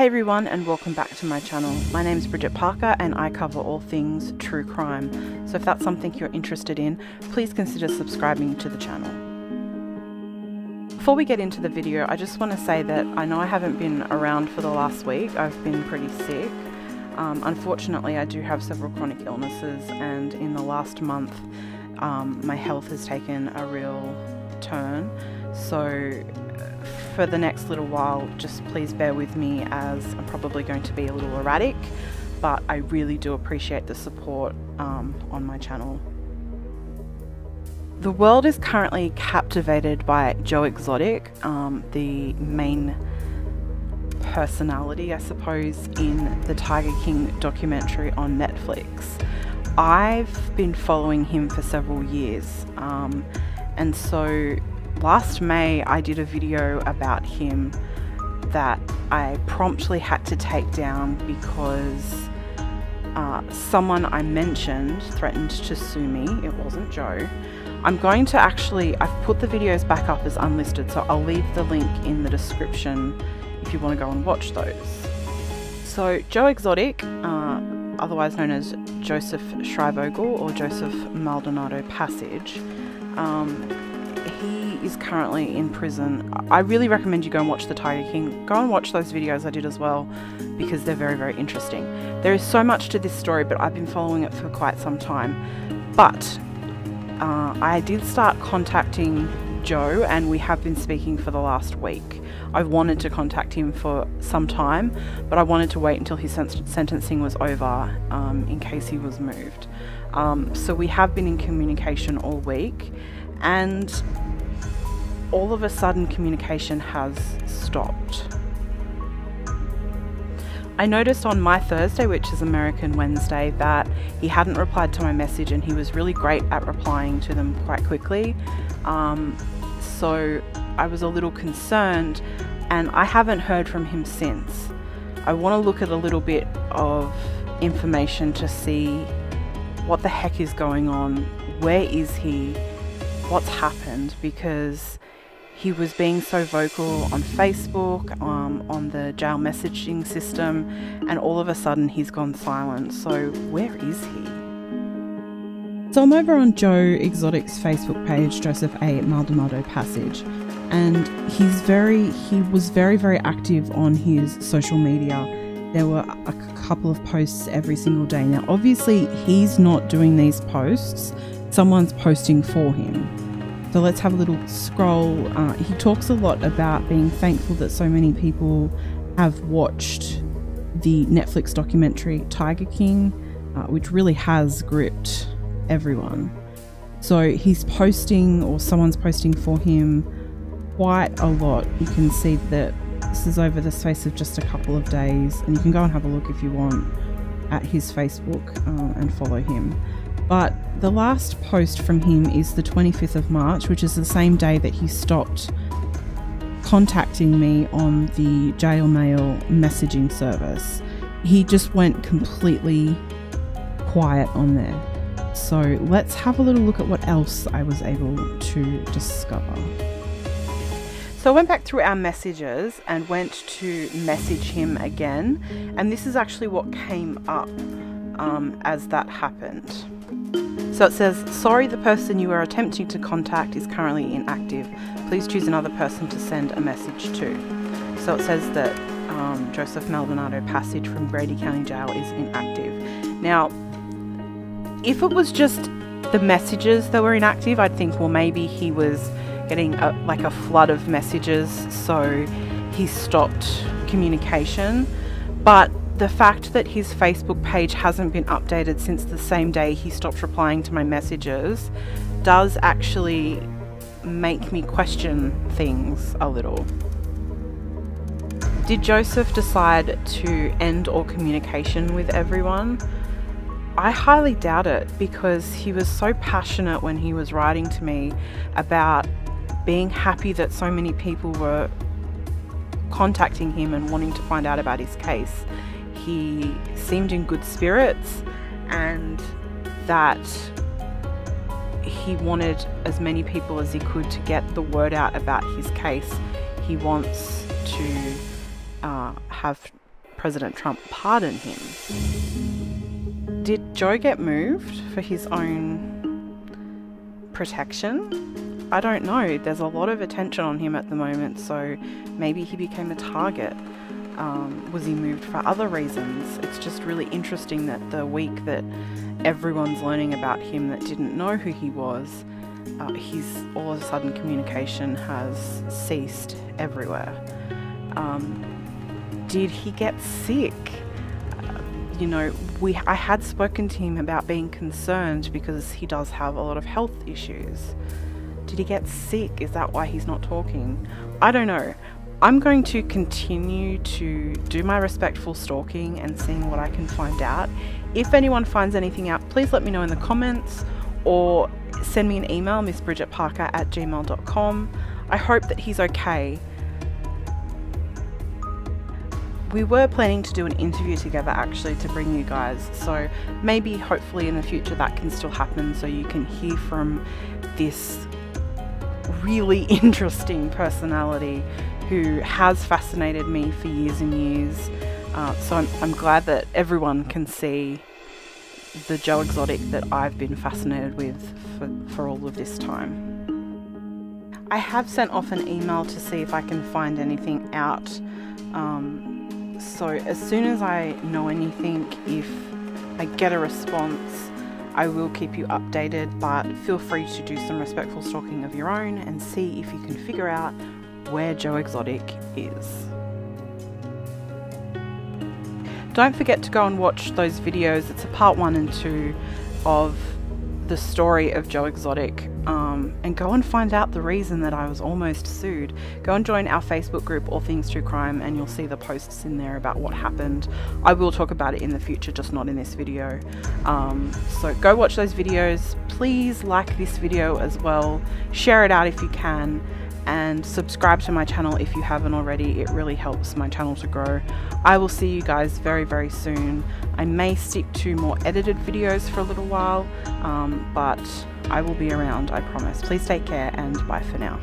Hey everyone and welcome back to my channel. My name is Bridget Parker and I cover all things true crime. So if that's something you're interested in, please consider subscribing to the channel. Before we get into the video, I just want to say that I know I haven't been around for the last week. I've been pretty sick. Um, unfortunately, I do have several chronic illnesses and in the last month um, my health has taken a real turn. So for the next little while, just please bear with me as I'm probably going to be a little erratic, but I really do appreciate the support um, on my channel. The world is currently captivated by Joe Exotic, um, the main personality, I suppose, in the Tiger King documentary on Netflix. I've been following him for several years, um, and so last May I did a video about him that I promptly had to take down because uh, someone I mentioned threatened to sue me. It wasn't Joe. I'm going to actually, I've put the videos back up as unlisted, so I'll leave the link in the description if you want to go and watch those. So, Joe Exotic, uh, otherwise known as Joseph Schreibvogel or Joseph Maldonado Passage, um, is currently in prison. I really recommend you go and watch The Tiger King. Go and watch those videos I did as well because they're very, very interesting. There is so much to this story, but I've been following it for quite some time. But uh, I did start contacting Joe, and we have been speaking for the last week. I've wanted to contact him for some time, but I wanted to wait until his sen sentencing was over um, in case he was moved. Um, so we have been in communication all week, and all of a sudden communication has stopped. I noticed on my Thursday, which is American Wednesday, that he hadn't replied to my message and he was really great at replying to them quite quickly. Um, so I was a little concerned and I haven't heard from him since. I want to look at a little bit of information to see what the heck is going on, where is he, what's happened, because he was being so vocal on Facebook, um, on the jail messaging system, and all of a sudden he's gone silent. So, where is he? So, I'm over on Joe Exotic's Facebook page, Joseph A. Maldonado Passage, and he's very, he was very, very active on his social media. There were a couple of posts every single day. Now, obviously, he's not doing these posts, someone's posting for him. So let's have a little scroll. Uh, he talks a lot about being thankful that so many people have watched the Netflix documentary Tiger King, uh, which really has gripped everyone. So he's posting, or someone's posting for him, quite a lot. You can see that this is over the space of just a couple of days, and you can go and have a look if you want at his Facebook uh, and follow him. But the last post from him is the 25th of March, which is the same day that he stopped contacting me on the jail mail messaging service. He just went completely quiet on there. So let's have a little look at what else I was able to discover. So I went back through our messages and went to message him again, and this is actually what came up um, as that happened. So it says, sorry the person you are attempting to contact is currently inactive. Please choose another person to send a message to. So it says that um, Joseph Maldonado Passage from Grady County Jail is inactive. Now, if it was just the messages that were inactive, I'd think, well, maybe he was getting a, like a flood of messages, so he stopped communication. But the fact that his Facebook page hasn't been updated since the same day he stopped replying to my messages does actually make me question things a little. Did Joseph decide to end all communication with everyone? I highly doubt it because he was so passionate when he was writing to me about being happy that so many people were contacting him and wanting to find out about his case he seemed in good spirits and that he wanted as many people as he could to get the word out about his case. He wants to uh, have President Trump pardon him. Did Joe get moved for his own protection? I don't know. There's a lot of attention on him at the moment, so maybe he became a target. Um, was he moved for other reasons? It's just really interesting that the week that everyone's learning about him that didn't know who he was, uh, his all of a sudden communication has ceased everywhere. Um, did he get sick? Uh, you know, we I had spoken to him about being concerned because he does have a lot of health issues. Did he get sick? Is that why he's not talking? I don't know. I'm going to continue to do my respectful stalking and seeing what I can find out. If anyone finds anything out, please let me know in the comments or send me an email, missbridgetparker at gmail.com. I hope that he's okay. We were planning to do an interview together actually to bring you guys, so maybe hopefully in the future that can still happen so you can hear from this really interesting personality who has fascinated me for years and years. Uh, so I'm, I'm glad that everyone can see the Joe Exotic that I've been fascinated with for, for all of this time. I have sent off an email to see if I can find anything out. Um, so as soon as I know anything, if I get a response, I will keep you updated, but feel free to do some respectful stalking of your own and see if you can figure out where Joe Exotic is. Don't forget to go and watch those videos. It's a part one and two of the story of Joe Exotic um, and go and find out the reason that I was almost sued. Go and join our Facebook group, All Things True Crime, and you'll see the posts in there about what happened. I will talk about it in the future, just not in this video. Um, so go watch those videos. Please like this video as well. Share it out if you can and subscribe to my channel if you haven't already. It really helps my channel to grow. I will see you guys very, very soon. I may stick to more edited videos for a little while, um, but I will be around, I promise. Please take care and bye for now.